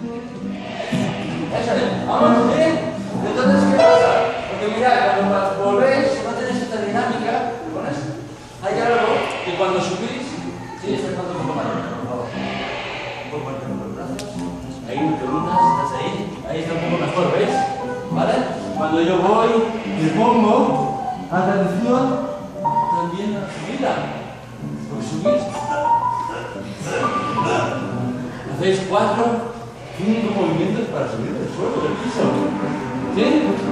Es. Vamos, ¿sí? Entonces, ¿qué pasa? Porque mirad, cuando volvéis, no tenéis esta dinámica, ¿pones? Hay algo que cuando subís, sí, está un poco más por favor. Un poco más los brazos. Ahí no te hundas, estás ahí. Ahí está un poco mejor, ¿veis? ¿Vale? Cuando yo voy, me pongo, atención, también a la subida. Porque subís. Hacéis cuatro, cinco movimientos para subir del suelo, del piso. ¿Sí?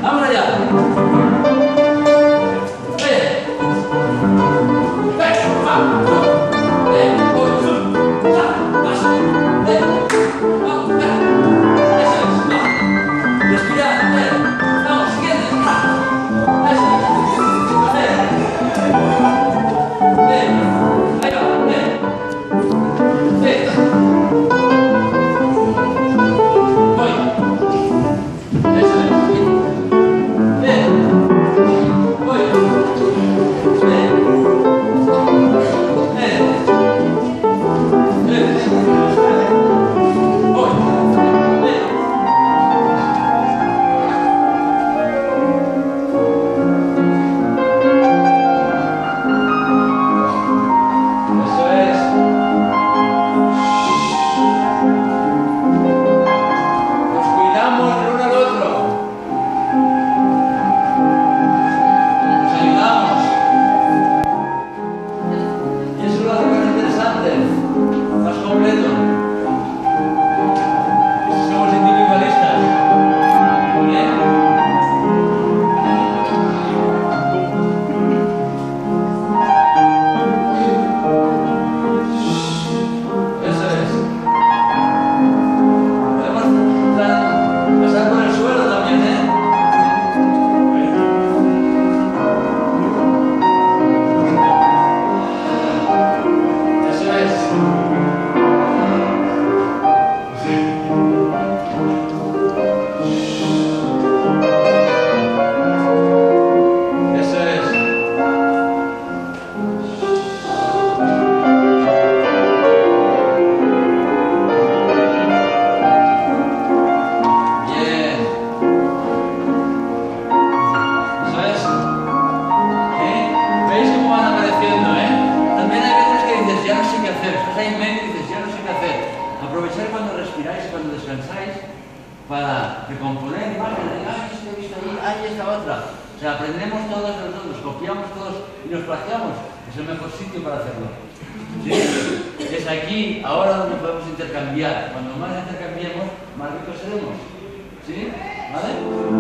¡Vamos allá! Dices, ya no sé qué hacer. Aprovechar cuando respiráis cuando descansáis para recomponer imágenes. Ay, esto he visto ahí, ay, esta otra. O sea, aprendemos todos nosotros, copiamos todos y nos plagiamos. Es el mejor sitio para hacerlo. Es aquí, ahora donde podemos intercambiar. Cuando más intercambiemos, más ricos seremos. ¿Sí? ¿Vale?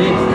me.